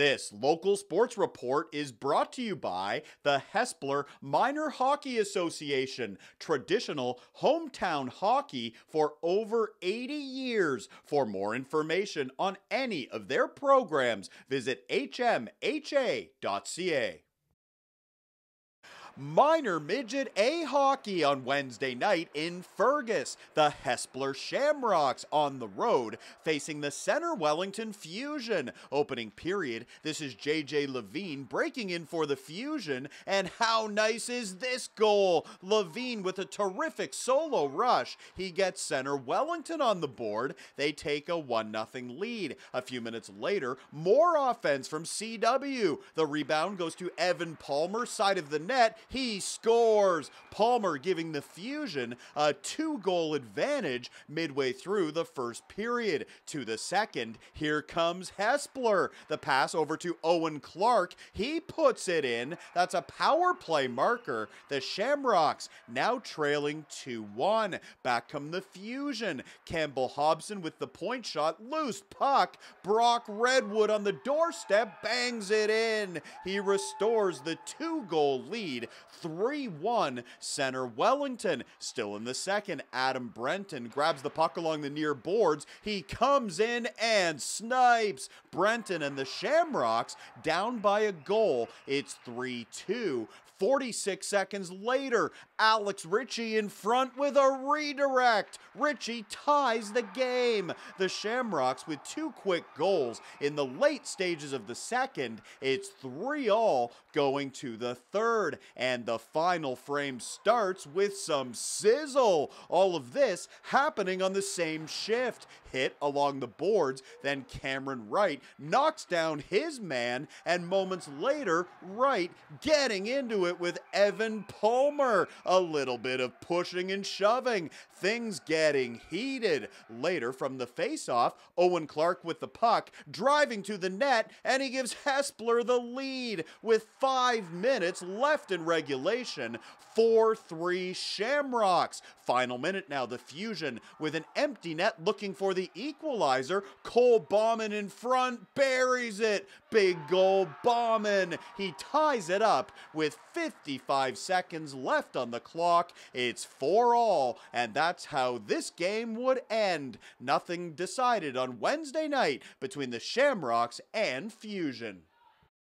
This local sports report is brought to you by the Hespeler Minor Hockey Association, traditional hometown hockey for over 80 years. For more information on any of their programs, visit hmha.ca. Minor Midget A hockey on Wednesday night in Fergus. The Hespeler Shamrocks on the road facing the Centre Wellington Fusion. Opening period, this is JJ Levine breaking in for the Fusion. And how nice is this goal? Levine with a terrific solo rush. He gets Centre Wellington on the board. They take a 1 0 lead. A few minutes later, more offense from CW. The rebound goes to Evan Palmer, side of the net. He scores. Palmer giving the Fusion a two goal advantage midway through the first period. To the second, here comes Hespeler. The pass over to Owen Clark. He puts it in. That's a power play marker. The Shamrocks now trailing 2 1. Back come the Fusion. Campbell Hobson with the point shot. Loose puck. Brock Redwood on the doorstep bangs it in. He restores the two goal lead 3 1 centre Wellington. Still in the second, Adam Brenton grabs the puck along the near boards. He comes in and snipes. Brenton and the Shamrocks down by a goal. It's 3 2. 46 seconds later, Alex Ritchie in front with a redirect. Ritchie ties the game. The Shamrocks with two quick goals in the late stages of the second. It's 3 all going to the third. And the final frame starts with some sizzle. All of this happening on the same shift. Hit along the boards, then Cameron Wright knocks down his man, and moments later, Wright getting into it with Evan Palmer. A little bit of pushing and shoving. Things getting heated. Later, from the faceoff, Owen Clark with the puck, driving to the net, and he gives Hespeler the lead with five minutes left in regulation. 4 3 Shamrocks. Final minute now, the Fusion with an empty net looking for the equalizer. Cole Bauman in front, buries it. Big goal, Bauman. He ties it up with 55 seconds left on the clock. It's 4 all, and that's how this game would end. Nothing decided on Wednesday night between the Shamrocks and Fusion.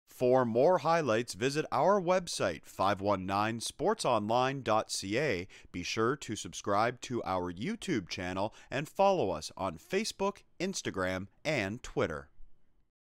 For more highlights, visit our website, 519sportsonline.ca. Be sure to subscribe to our YouTube channel and follow us on Facebook, Instagram, and Twitter.